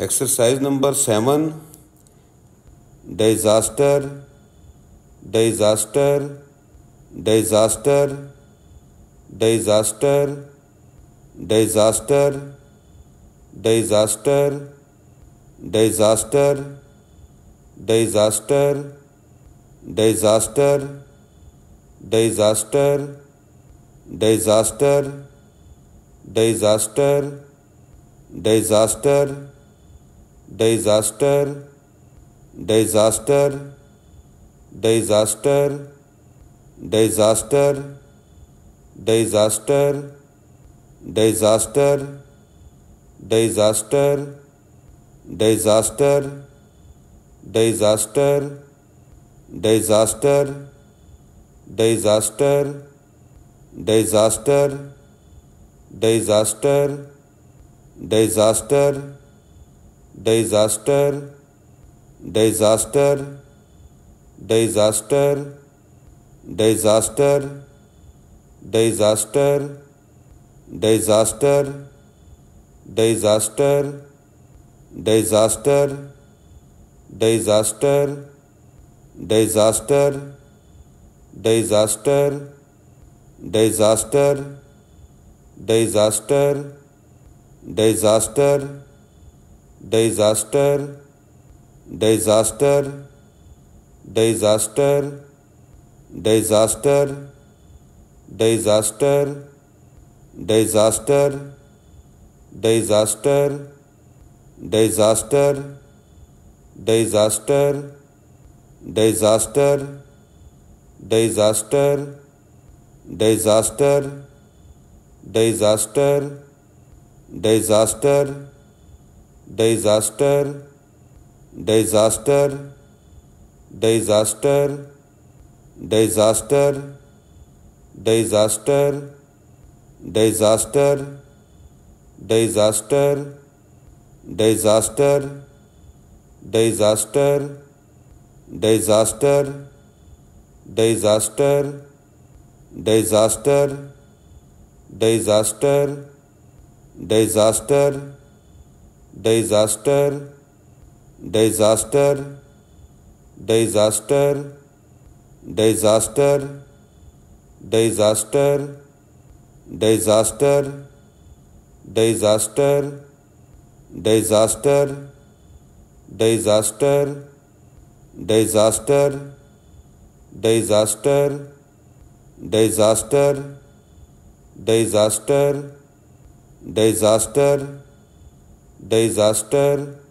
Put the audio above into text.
exercise number seven disaster disaster disaster disaster disaster disaster disaster disaster disaster disaster disaster disaster disaster disaster disaster disaster disaster disaster disaster disaster disaster disaster disaster disaster disaster disaster disaster disaster disaster disaster disaster disaster disaster disaster disaster disaster disaster disaster disaster disaster disaster disaster disaster disaster disaster disaster disaster disaster disaster disaster disaster disaster disaster disaster disaster disaster disaster disaster disaster disaster disaster disaster disaster disaster disaster disaster disaster disaster disaster disaster disaster disaster disaster disaster disaster disaster disaster disaster disaster disaster disaster disaster disaster disaster